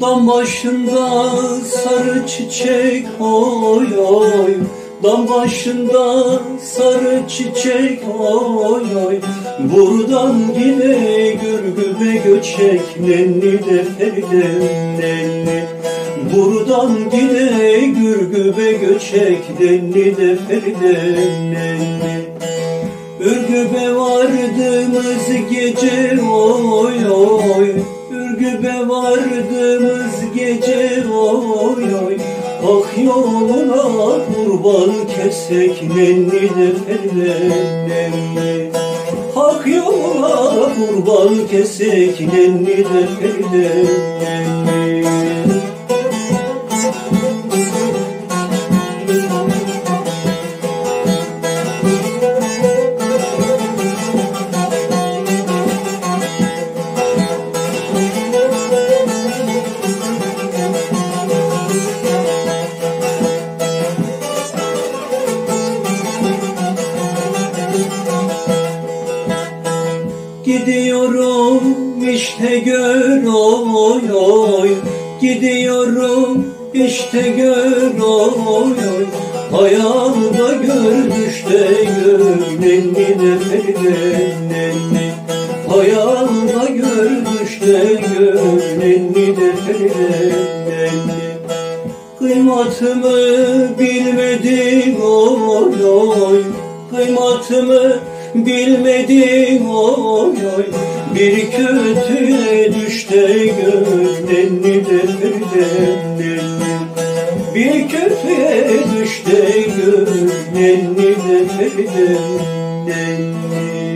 başında sarı çiçek oy oy. Dam başında sarı çiçek oy oy. Buradan yine gürgübe göçek nenni de feridem nenni. Buradan yine gürgübe göçek nenni de feridem nenni. Ürgübe vardığımız gece oy oy yoluna kurban kesek nenni de nenni. Hak yoluna kurban kesek nenni de nenni Gidiyorum işte gör oy oy. Gidiyorum işte gör oy oy. Ayağımda gör düşte gör nenni de nenni Ayağımda gör düşte gör nenni de nenni Kıymatımı bilmedim oy oy. Kıymatımı bilmedim oy oy Bir kötüye düşte gönlenni de nenni Bir. Kötüye düşte gönlenni de nenni